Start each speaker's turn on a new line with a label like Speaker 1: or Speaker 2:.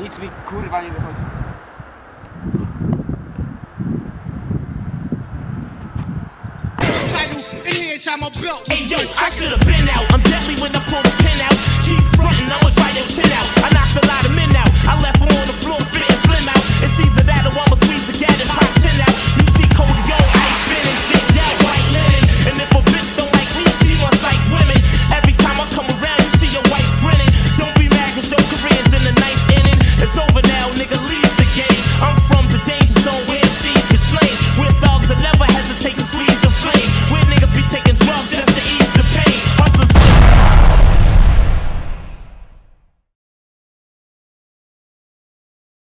Speaker 1: Nic mi kurwa nie wychodzi.
Speaker 2: Hey yo, I could have been out. I'm down.